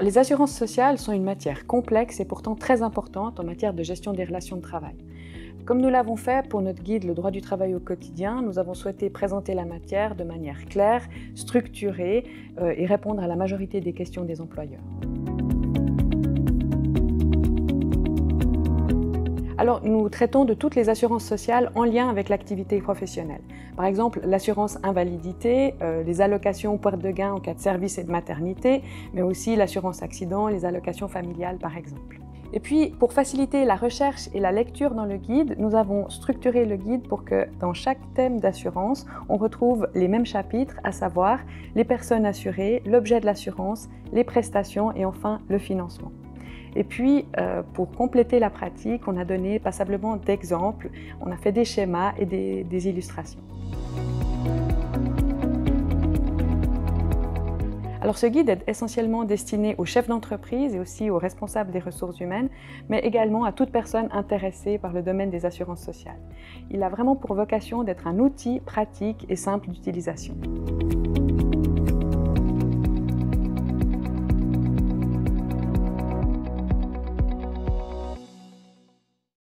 les assurances sociales sont une matière complexe et pourtant très importante en matière de gestion des relations de travail. Comme nous l'avons fait pour notre guide Le droit du travail au quotidien, nous avons souhaité présenter la matière de manière claire, structurée euh, et répondre à la majorité des questions des employeurs. Alors, nous traitons de toutes les assurances sociales en lien avec l'activité professionnelle. Par exemple, l'assurance invalidité, euh, les allocations perte de gain en cas de service et de maternité, mais aussi l'assurance accident, les allocations familiales par exemple. Et puis, pour faciliter la recherche et la lecture dans le guide, nous avons structuré le guide pour que dans chaque thème d'assurance, on retrouve les mêmes chapitres, à savoir les personnes assurées, l'objet de l'assurance, les prestations et enfin le financement. Et puis, euh, pour compléter la pratique, on a donné passablement d'exemples, on a fait des schémas et des, illustrations. Alors ce guide est essentiellement destiné aux chefs d'entreprise et aussi aux responsables des ressources humaines, mais également à toute personne intéressée par le domaine des assurances sociales. Il a vraiment pour vocation d'être un outil pratique et simple d'utilisation.